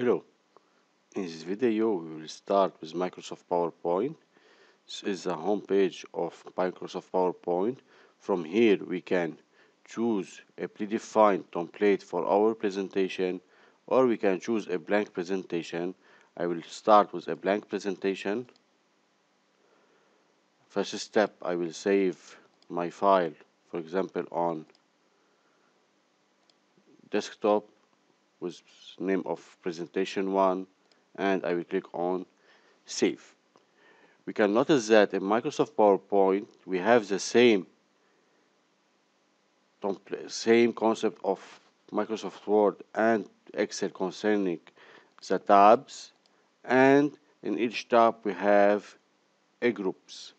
Hello. In this video, we will start with Microsoft PowerPoint. This is the home page of Microsoft PowerPoint. From here, we can choose a predefined template for our presentation, or we can choose a blank presentation. I will start with a blank presentation. First step, I will save my file, for example, on desktop with name of presentation 1 and I will click on save. We can notice that in Microsoft PowerPoint we have the same same concept of Microsoft Word and Excel concerning the tabs and in each tab we have a groups.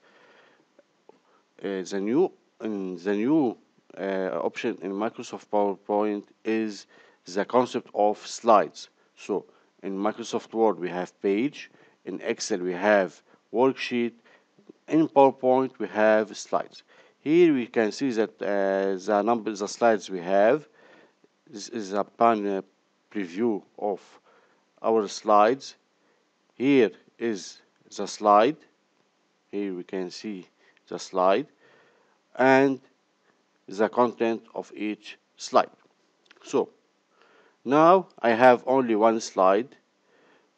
Uh, the new the new uh, option in Microsoft PowerPoint is the concept of slides. So in Microsoft Word we have page, in Excel we have worksheet, in PowerPoint we have slides. Here we can see that uh, the number the slides we have. This is a panel preview of our slides. Here is the slide. Here we can see the slide and the content of each slide. So now I have only one slide.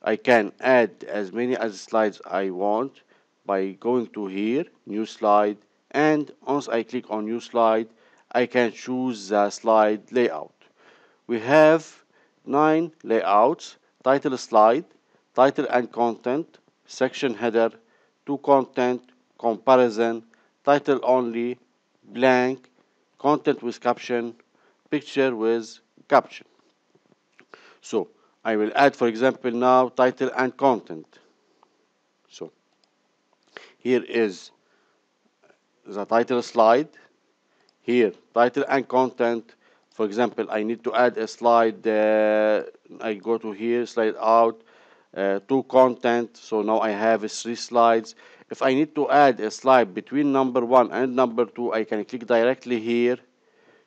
I can add as many as slides I want by going to here, new slide, and once I click on new slide, I can choose the slide layout. We have nine layouts, title slide, title and content, section header, two content, comparison, title only, blank, content with caption, picture with caption. So I will add, for example, now title and content. So here is the title slide. Here, title and content. For example, I need to add a slide. Uh, I go to here, slide out, uh, two content. So now I have three slides. If I need to add a slide between number one and number two, I can click directly here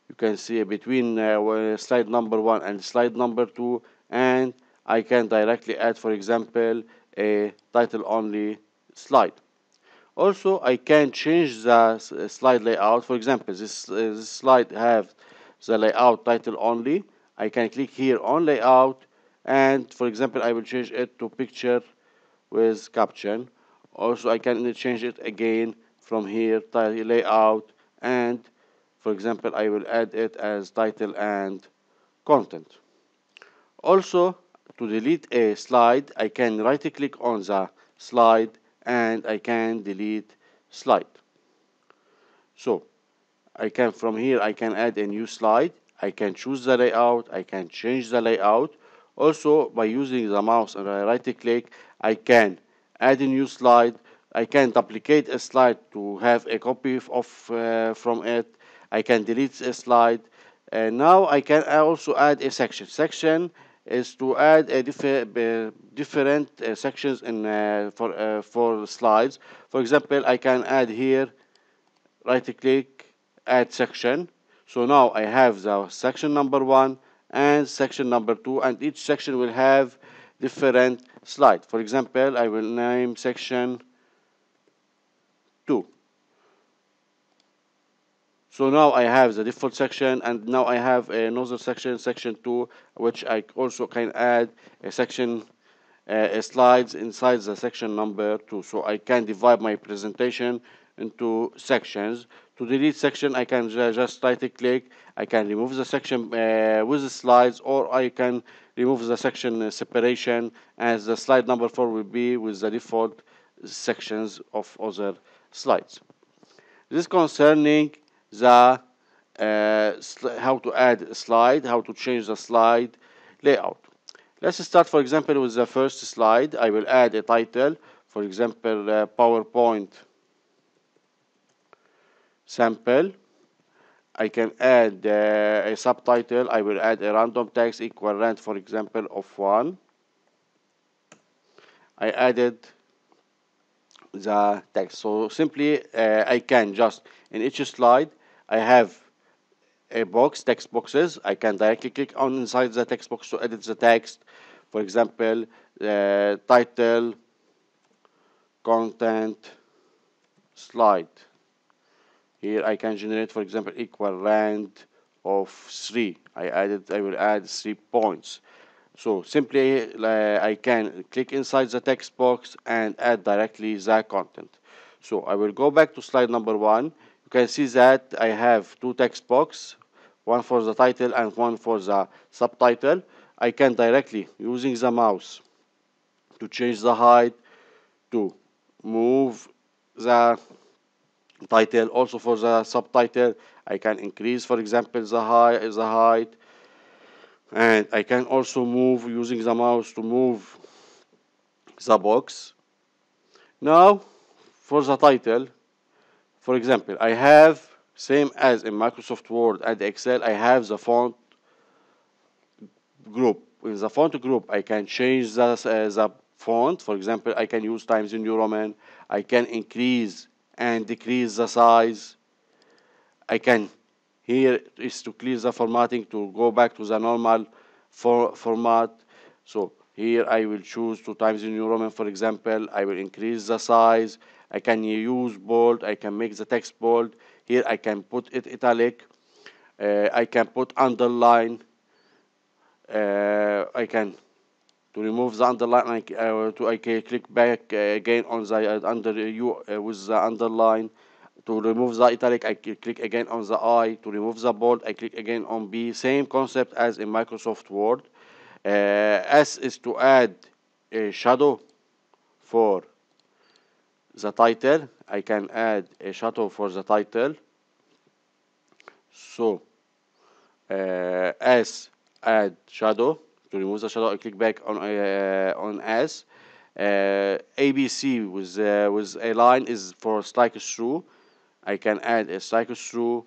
you can see between uh, slide number one and slide number two and I can directly add for example a title only slide. Also I can change the uh, slide layout. For example this, uh, this slide have the layout title only I can click here on layout and for example I will change it to picture with caption. Also I can change it again from here title layout and for example, I will add it as title and content. Also, to delete a slide, I can right click on the slide and I can delete slide. So, I can from here, I can add a new slide. I can choose the layout. I can change the layout. Also, by using the mouse and I right click, I can add a new slide. I can duplicate a slide to have a copy of uh, from it I can delete a slide. And now I can also add a section. Section is to add a differ, different uh, sections in uh, for uh, for slides. For example I can add here right click add section. So now I have the section number one and section number two and each section will have different slide. For example I will name section 2 so now I have the default section and now I have another section, section 2, which I also can add a section uh, slides inside the section number 2. So I can divide my presentation into sections. To delete section, I can just right click. I can remove the section uh, with the slides or I can remove the section uh, separation as the slide number 4 will be with the default sections of other slides. This concerning the uh, how to add a slide, how to change the slide layout. Let's start, for example, with the first slide. I will add a title, for example, uh, PowerPoint sample. I can add uh, a subtitle. I will add a random text equivalent, for example, of one. I added the text. So simply, uh, I can just, in each slide, I have a box, text boxes. I can directly click on inside the text box to edit the text. for example uh, title content slide. Here I can generate for example equal rand of 3 I added I will add 3 points. So simply uh, I can click inside the text box and add directly the content. So I will go back to slide number one you can see that I have two text box one for the title and one for the subtitle. I can directly using the mouse to change the height to move the title. Also for the subtitle I can increase for example the height the height. And I can also move using the mouse to move the box. Now for the title for example I have same as in Microsoft Word and Excel I have the font group. In the font group I can change the, uh, the font. For example I can use Times New Roman I can increase and decrease the size. I can here is to clear the formatting to go back to the normal for format. So here I will choose two times New Roman for example I will increase the size. I can use bold. I can make the text bold. Here I can put it italic. Uh, I can put underline. Uh, I can to remove the underline I, uh, to I can click back uh, again on the uh, under you uh, with the underline. To remove the italic I click again on the I. To remove the bold I click again on B. Same concept as in Microsoft Word S is to add a shadow for the title. I can add a shadow for the title. So uh, S add shadow. To remove the shadow I click back on uh, on S. Uh, ABC with uh, with a line is for strike through. I can add a strike through.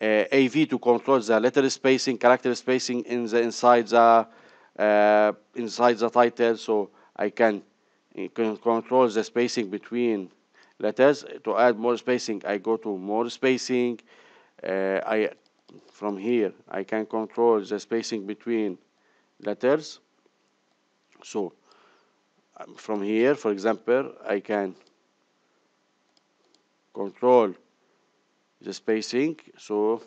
Uh, AV to control the letter spacing character spacing in the inside the uh, inside the title so I can, can control the spacing between letters. To add more spacing I go to more spacing. Uh, I from here I can control the spacing between letters. So um, from here for example I can control the spacing. So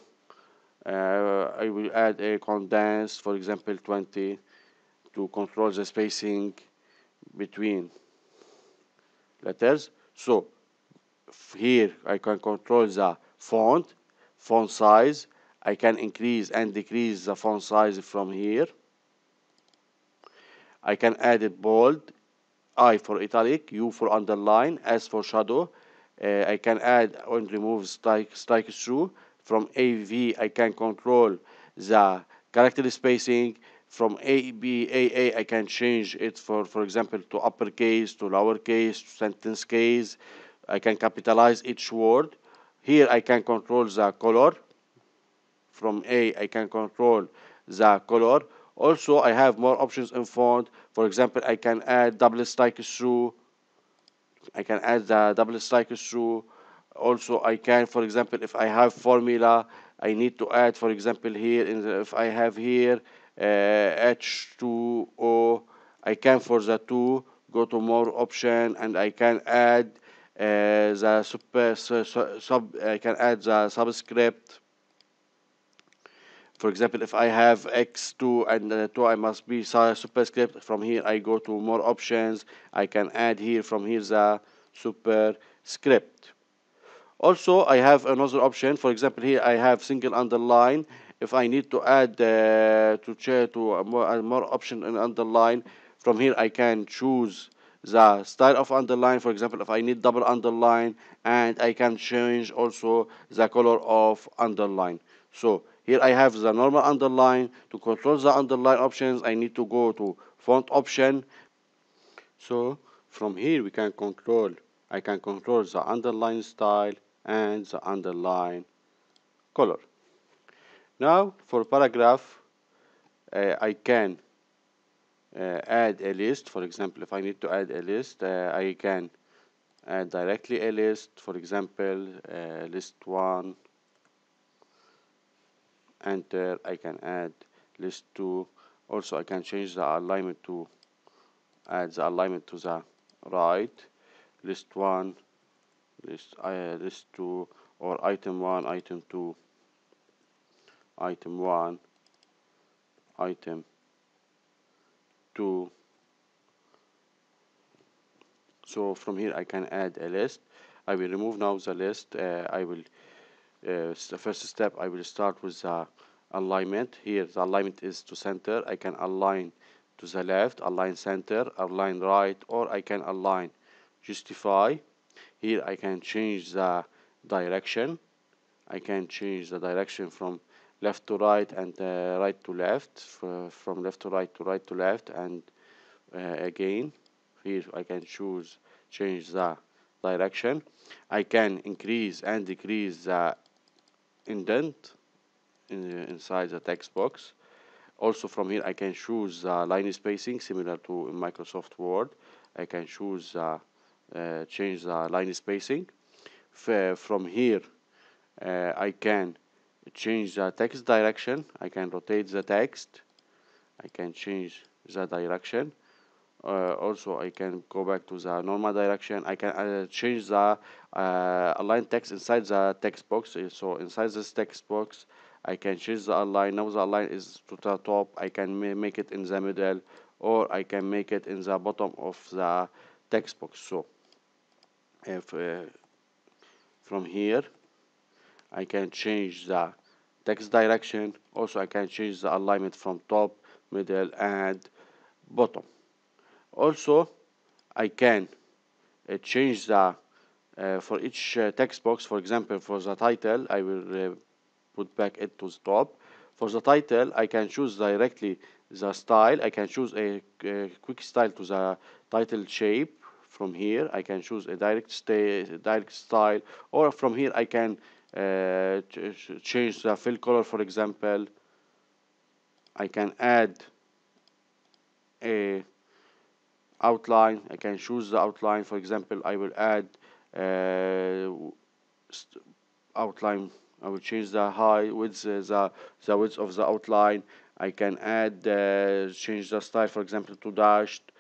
uh, I will add a condense for example 20 to control the spacing between letters. So here I can control the font font size. I can increase and decrease the font size from here. I can add it bold I for italic U for underline S for shadow. Uh, I can add and remove strike, strike through. From AV I can control the character spacing from A, B, A, A, I can change it for, for example, to uppercase, to lowercase, to sentence case. I can capitalize each word. Here I can control the color. From A, I can control the color. Also, I have more options in font. For example, I can add double strike through. I can add the double strike through. Also, I can, for example, if I have formula, I need to add, for example, here, in the, if I have here, H2O I can for the 2 go to more option and I can add uh, the super, sub I can add the subscript. For example if I have x2 and uh, 2 I must be superscript. From here I go to more options. I can add here from here the superscript. Also I have another option. For example here I have single underline if I need to add uh, to share to more, a more option in underline from here I can choose the style of underline. For example if I need double underline and I can change also the color of underline. So here I have the normal underline. To control the underline options I need to go to font option. So from here we can control I can control the underline style and the underline color now for paragraph, uh, I can uh, add a list. For example, if I need to add a list, uh, I can add directly a list. For example, uh, list one. Enter. I can add list two also I can change the alignment to add the alignment to the right list 1 list uh, list 2 or item 1 item 2 item 1 item 2 so from here I can add a list. I will remove now the list. Uh, I will uh, the first step I will start with the alignment. Here the alignment is to center. I can align to the left align center align right or I can align justify. Here I can change the direction. I can change the direction from left to right and uh, right to left from left to right to right to left and uh, again here I can choose change the direction. I can increase and decrease the indent in, inside the text box. Also from here I can choose uh, line spacing similar to Microsoft Word. I can choose uh, uh, change the line spacing. F from here uh, I can change the text direction. I can rotate the text. I can change the direction. Uh, also I can go back to the normal direction. I can uh, change the uh, align text inside the text box. So inside this text box I can change the align now the align is to the top. I can ma make it in the middle or I can make it in the bottom of the text box. So if uh, from here I can change the text direction. Also I can change the alignment from top middle and bottom. Also I can uh, change the uh, for each uh, text box for example for the title I will uh, put back it to the top. For the title I can choose directly the style. I can choose a, a quick style to the title shape from here. I can choose a direct stay direct style. Or from here I can uh, change the fill color for example. I can add a outline. I can choose the outline. For example I will add uh, outline. I will change the height width uh, the, the width of the outline. I can add uh, change the style for example to dashed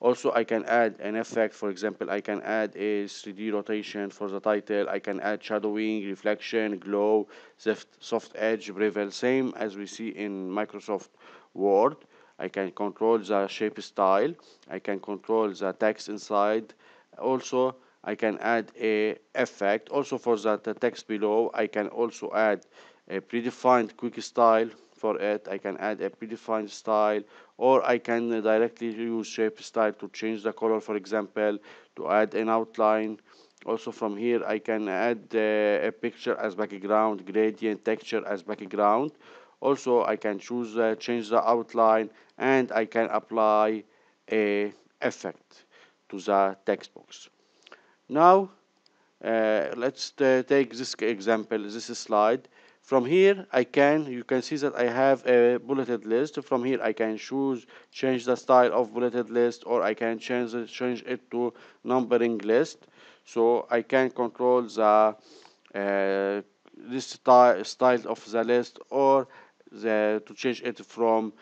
also I can add an effect. For example I can add a 3d rotation for the title. I can add shadowing reflection glow soft, soft edge bevel same as we see in Microsoft Word. I can control the shape style. I can control the text inside. Also I can add a effect. Also for that text below I can also add a predefined quick style for it. I can add a predefined style or I can directly use shape style to change the color for example to add an outline. Also from here I can add uh, a picture as background gradient texture as background. Also I can choose uh, change the outline and I can apply a effect to the text box now uh, let's uh, take this example this slide from here I can you can see that I have a bulleted list from here I can choose change the style of bulleted list or I can change it, change it to numbering list so I can control the uh, this style, of the list or the, to change it from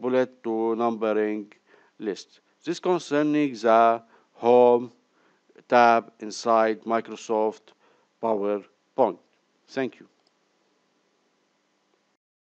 bullet to numbering list. This concerning the home tab inside Microsoft PowerPoint. Thank you.